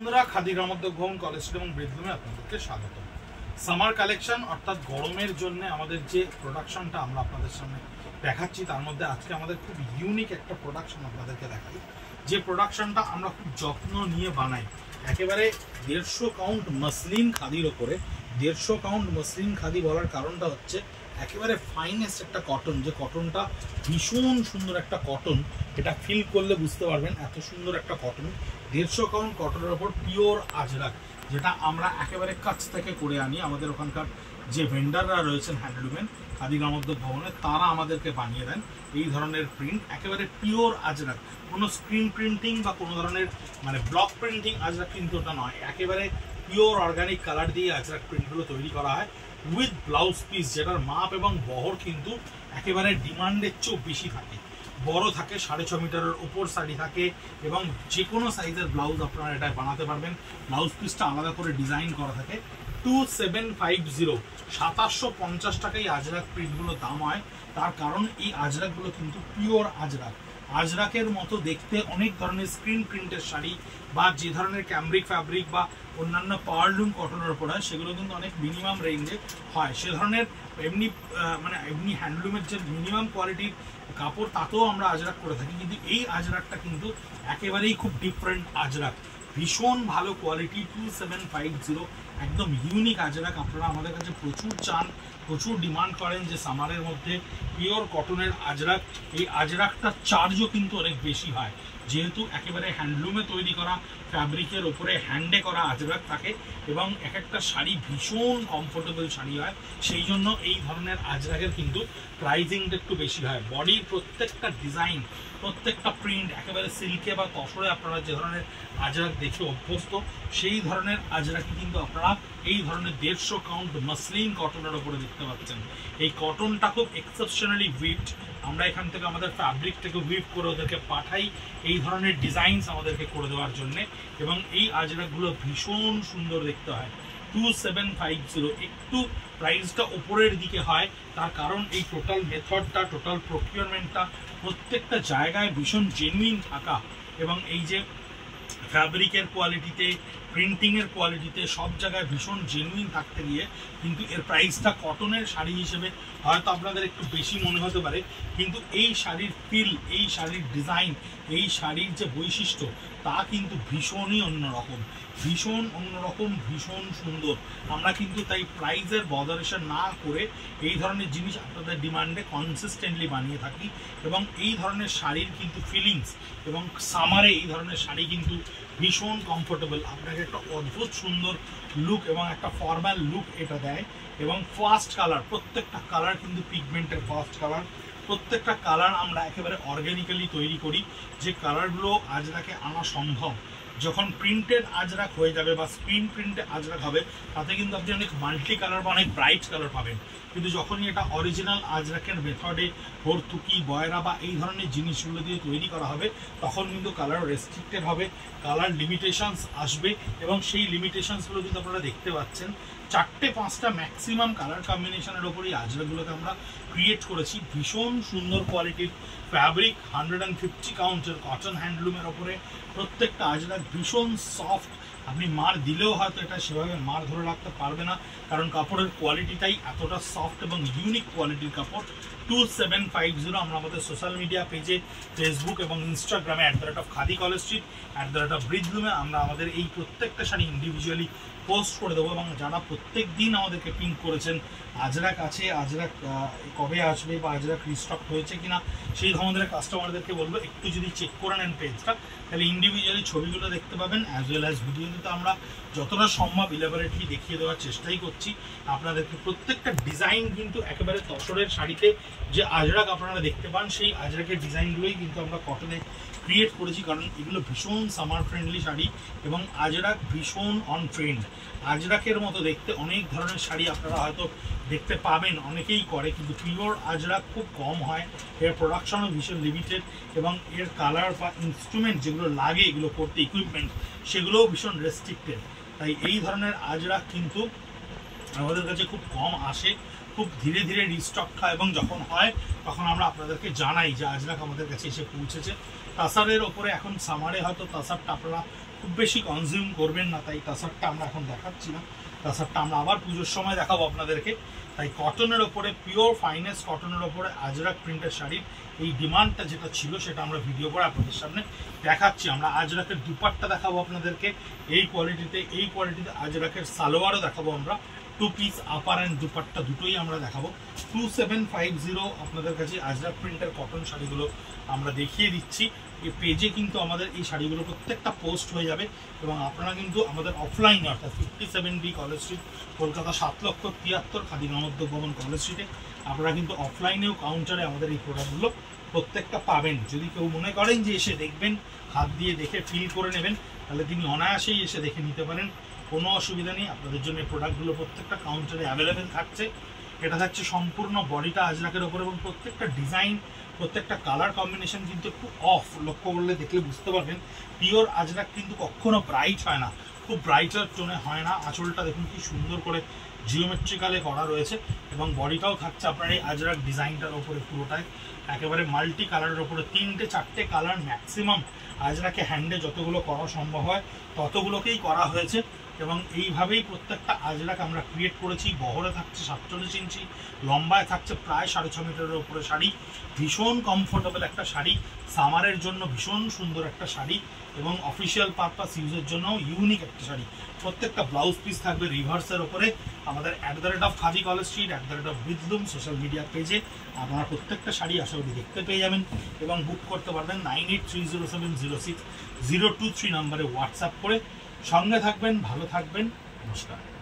বন্ধুরা খাদি গ্রামোদ্যোগ ভবন কলেজ এবং ব্রিজলুমে আপনাদেরকে স্বাগত। সামার কালেকশন অর্থাৎ গরমের জন্য আমাদের যে প্রোডাকশনটা আমরা আপনাদের সামনে দেখাচ্ছি, তার মধ্যে আজকে আমাদের খুব ইউনিক একটা প্রোডাকশন আপনাদেরকে দেখাই। যে প্রোডাকশনটা আমরা খুব যত্ন নিয়ে বানাই। একেবারে দেড়শো কাউন্ট মসলিন খাদির ওপরে। দেড়শো কাউন্ট মসলিন খাদি বলার কারণটা হচ্ছে একেবারে ফাইনেস্ট একটা কটন যে কটনটা ভীষণ সুন্দর একটা কটন এটা ফিল করলে বুঝতে পারবেন এত সুন্দর একটা কটন দেড়শো কাউন্ট কটনের ওপর পিওর আজরাক, যেটা আমরা একেবারে কাছ থেকে করে আনি আমাদের ওখানকার যে ভেন্ডাররা রয়েছেন হ্যান্ডলুমেন খাদি গ্রামোদ্যোগ ভবনে, তারা আমাদেরকে বানিয়ে দেন এই ধরনের প্রিন্ট একেবারে পিওর আজরাক। কোনো স্ক্রিন প্রিন্টিং বা কোনো ধরনের মানে ব্লক প্রিন্টিং আজরাক কিন্তু ওটা নয়, একেবারে পিওর অর্গানিক কালার দিয়ে আজরাক প্রিন্টগুলো তৈরি করা হয়। উইথ ব্লাউজ পিস যেটার মাপ এবং বহর কিন্তু একেবারে ডিমান্ডের চেয়েও বেশি থাকে। বড় থাকে, সাড়ে ছ মিটারের ওপর শাড়ি থাকে এবং যে কোনো সাইজের ব্লাউজ আপনারা এটা বানাতে পারবেন। ব্লাউজ পিসটা আলাদা করে ডিজাইন করা থাকে। টু সেভেন ফাইভ জিরো সাতাশশো পঞ্চাশ টাকায় আজরাক প্রিন্টগুলো দাম হয়। তার কারণ এই আজরাকগুলো কিন্তু পিওর আজরাক। আজরাকের মতো দেখতে অনেক ধরনের স্ক্রিন প্রিন্টের শাড়ি বা যে ধরনের ক্যামব্রিক ফ্যাব্রিক বা অন্যান্য পাওয়ার লুম কটনের ওপর হয়, সেগুলো কিন্তু অনেক মিনিমাম রেঞ্জে হয়। সে ধরনের এমনি মানে এমনি হ্যান্ডলুমের যে মিনিমাম কোয়ালিটির কাপড়, তাতেও আমরা আজরাক করে থাকি। কিন্তু এই আজরাকটা কিন্তু একেবারেই খুব ডিফারেন্ট আজরাক। ভীষণ ভালো quality two seven five zero একদম ইউনিক আজরাক আপনারা আমাদের কাছে প্রচুর চান, প্রচুর ডিমান্ড করেন যে সামারের মধ্যে পিওর কটনের আজরাক। এই আজরাকটার চার্জও কিন্তু অনেক বেশি হয়। যেহেতু একেবারে হ্যান্ডলুমে তৈরি করা ফ্যাব্রিকের ওপরে হ্যান্ডে করা আজরাক থাকে এবং এক একটা শাড়ি ভীষণ কমফোর্টেবল শাড়ি হয়। সেই জন্য এই ধরনের আজরাকের কিন্তু প্রাইজিংটা একটু বেশি হয়। বডির প্রত্যেকটা ডিজাইন প্রত্যেকটা প্রিন্ট একেবারে সিল্কে বা তসরে আপনারা যে ধরনের আজরাক দেখে অভ্যস্ত, সেই ধরনের আজরাকি কিন্তু আপনারা এই ধরনের দেড়শো কাউন্ট মাসলিন কটনের ওপরে দেখতে পাচ্ছেন। এই কটনটা খুব এক্সেপশনালি উইপড আমরা এখান থেকে আমাদের ফ্যাব্রিকটাকে উইপ করে ওদেরকে পাঠাই এই ধরনের ডিজাইনস আমাদেরকে করে দেওয়ার জন্য। এবং এই আজরাকগুলো ভীষণ সুন্দর দেখতে হয়। টু সেভেন ফাইভ জিরো একটু প্রাইসটা ওপরের দিকে হয়, তার কারণ এই টোটাল মেথডটা টোটাল প্রকিউরমেন্টটা প্রত্যেকটা জায়গায় ভীষণ জেনুইন থাকা এবং এই যে ফ্যাব্রিকের কোয়ালিটিতে প্রিন্টিংয়ের কোয়ালিটিতে সব জায়গায় ভীষণ জেনুইন থাকতে গিয়ে কিন্তু এর প্রাইসটা কটনের শাড়ি হিসেবে হয়তো আপনাদের একটু বেশি মনে হতে পারে, কিন্তু এই শাড়ির ফিল এই শাড়ির ডিজাইন এই শাড়ির যে বৈশিষ্ট্য, তা কিন্তু ভীষণই অন্যরকম। ভীষণ অন্যরকম, ভীষণ সুন্দর। আমরা কিন্তু তাই প্রাইজের বদারেশন না করে এই ধরনের জিনিস আপনাদের ডিমান্ডে কনসিস্টেন্টলি বানিয়ে থাকি এবং এই ধরনের শাড়ির কিন্তু ফিলিংস এবং সামারে এই ধরনের শাড়ি কিন্তু ভীষণ কমফোর্টেবল আপনাকে একটা অদ্ভুত সুন্দর লুক এবং একটা ফর্মাল লুক এটা দেয় এবং ফার্স্ট কালার প্রত্যেকটা কালার কিন্তু পিগমেন্টের ফার্স্ট কালার প্রত্যেকটা কালার আমরা একেবারে অর্গ্যানিক্যালি তৈরি করি। যে কালারগুলো আজরাকে আনা সম্ভব যখন প্রিন্টেড আজরাক হয়ে যাবে বা স্ক্রিন প্রিন্টে আজরাক হবে, তাতে কিন্তু আপনি অনেক মাল্টি কালার বা অনেক ব্রাইট কালার পাবেন। কিন্তু যখনই এটা অরিজিনাল আজরাকের মেথডে ভর্তুকি, বয়রা বা এই ধরনের জিনিসগুলো দিয়ে তৈরি করা হবে, তখন কিন্তু কালার রেস্ট্রিক্টেড হবে কালার লিমিটেশনস আসবে এবং সেই লিমিটেশনসগুলো কিন্তু আপনারা দেখতে পাচ্ছেন। চারটে, পাঁচটা ম্যাক্সিমাম কালার কম্বিনেশনের ওপরই আজরাগুলোকে আমরা ক্রিয়েট করেছি। ভীষণ সুন্দর কোয়ালিটির ফ্যাব্রিক হান্ড্রেড অ্যান্ড ফিফটি কাউন্টের কটন হ্যান্ডলুমের ওপরে। প্রত্যেকটা আজরা ভীষণ সফট আপনি মার দিলেও হয়তো এটা সেভাবে মার ধরে রাখতে পারবে না, কারণ কাপড়ের কোয়ালিটিটাই এতটা সফট এবং ইউনিক কোয়ালিটির কাপড়। টু সেভেন ফাইভ জিরো আমরা আমাদের সোশ্যাল মিডিয়া পেজে ফেসবুক এবং ইনস্টাগ্রামে at the rate of khadi college street at the rate of ব্রিজলুমে আমরা আমাদের এই প্রত্যেকটা শাড়ি ইন্ডিভিজুয়ালি পোস্ট করে দেবো এবং যারা প্রত্যেক দিন আমাদেরকে পিঙ্ক করেছেন, আজরাক আছে, আজরাক কবে আসবে বা আজরাক রিস্টক হয়েছে কিনা, সেই আমাদের কাস্টমারদেরকে বলব, একটু যদি চেক করে নেন পেজটা তাহলে ইন্ডিভিজুয়ালি ছবিগুলো দেখতে পাবেন অ্যাজ ওয়েল অ্যাজ ভিডিওতে তো আমরা যতটা সম্ভব ইলেবারেটলি দেখিয়ে দেওয়ার চেষ্টাই করছি। আপনাদেরকে প্রত্যেকটা ডিজাইন কিন্তু একেবারে তসরের শাড়িতে যে আজরাক আপনারা দেখতে পান, সেই আজরাকের ডিজাইনগুলোই কিন্তু আমরা কটনে ক্রিয়েট করেছি। কারণ এগুলো ভীষণ সামার ফ্রেন্ডলি শাড়ি এবং আজরাক ভীষণ অন ট্রেন্ড আজরাকের মতো দেখতে অনেক ধরনের শাড়ি আপনারা হয়তো দেখতে পাবেন। অনেকেই করে, কিন্তু পিওর আজরাক খুব কম হয়। এর প্রোডাকশনও ভীষণ লিমিটেড এবং এর কালার বা ইনস্ট্রুমেন্ট যেগুলো লাগে, এগুলো করতে ইকুইপমেন্ট সেগুলোও ভীষণ রেস্ট্রিক্টেড তাই এই ধরনের আজরাক কিন্তু আমাদের কাছে খুব কম আসে, খুব ধীরে ধীরে রিস্টক হয় এবং যখন হয়, তখন আমরা আপনাদেরকে জানাই যে আজরাক আমাদের কাছে এসে পৌঁছেছে। তাসারের ওপরে এখন সামারে হয়তো তাসারটা আপনারা খুব বেশি কনজিউম করবেন না, তাই তাসারটা আমরা এখন দেখাচ্ছি না। তাসারটা আমরা আবার পুজোর সময় দেখাবো আপনাদেরকে। তাই কটনের ওপরে পিওর ফাইনেস্ট কটনের ওপরে আজরাক প্রিন্টের শাড়ির এই ডিমান্ডটা যেটা ছিল, সেটা আমরা ভিডিও করে আপনাদের সামনে দেখাচ্ছি। আমরা আজরাকের দুপাট্টা দেখাবো আপনাদেরকে। এই কোয়ালিটিতে এই কোয়ালিটিতে আজরাকের সালোয়ারও দেখাবো আমরা। Two piece upper and dupatta দুটোই আমরা দেখাবো। টু সেভেন ফাইভ জিরো আপনাদের কাছে আজরাক প্রিন্টের কটন শাড়িগুলো আমরা দেখিয়ে দিচ্ছি। এই পেজে কিন্তু আমাদের এই শাড়িগুলো প্রত্যেকটা পোস্ট হয়ে যাবে এবং আপনারা কিন্তু আমাদের অফলাইনে অর্থাৎ fifty seven B college street Kolkata সাত লক্ষ তিয়াত্তর খাদি ভবন কলেজ স্ট্রিটে আপনারা কিন্তু অফলাইনেও কাউন্টারে আমাদের এই প্রোডাক্টগুলো প্রত্যেকটা পাবেন। যদি কেউ মনে করেন যে এসে দেখবেন, হাত দিয়ে দেখে ফিল করে নেবেন, তাহলে তিনি অনায়াসেই এসে দেখে নিতে পারেন। কোনো অসুবিধা নেই, আপনাদের জন্য এই প্রোডাক্টগুলো প্রত্যেকটা কাউন্টারে অ্যাভেলেবেল থাকছে। এটা থাকছে সম্পূর্ণ বডিটা আজরাকের ওপর এবং প্রত্যেকটা ডিজাইন, প্রত্যেকটা কালার কম্বিনেশন কিন্তু একটু অফ লক্ষ্য করলে দেখলে বুঝতে পারবেন। পিওর আজরাক কিন্তু কখনো ব্রাইট হয় না, খুব ব্রাইটার টোনে হয় না। আঁচলটা দেখুন কি সুন্দর করে জিওমেট্রিক্যালে করা রয়েছে এবং বডিটাও থাকছে আপনার এই আজরাক ডিজাইনটার ওপরে পুরোটাই। একেবারে মাল্টি কালারের ওপরে তিনটে, চারটে কালার ম্যাক্সিমাম আজরাকে হ্যান্ডে যতগুলো করা সম্ভব হয়, ততগুলোকেই করা হয়েছে। এবং এইভাবেই প্রত্যেকটা আজরাক আমরা ক্রিয়েট করেছি। বহরে থাকছে সাতচল্লিশ ইঞ্চি, লম্বায় থাকছে প্রায় সাড়ে ছ মিটারের ওপরে শাড়ি। ভীষণ কমফোর্টেবল একটা শাড়ি। সামারের জন্য ভীষণ সুন্দর একটা শাড়ি এবং অফিসিয়াল পারপাস ইউজের জন্য ইউনিক একটা শাড়ি। প্রত্যেকটা ব্লাউজ পিস থাকবে রিভার্সের ওপরে আমাদের at the rate of khadi college street at the rate of বিদলুম social media পেজে আপনারা প্রত্যেকটা শাড়ি আশা করি দেখতে পেয়ে যাবেন এবং বুক করতে পারবেন nine eight three zero seven zero six zero two three নাম্বারে হোয়াটসঅ্যাপ করে। সঙ্গে থাকবেন ভালো থাকবেন। নমস্কার।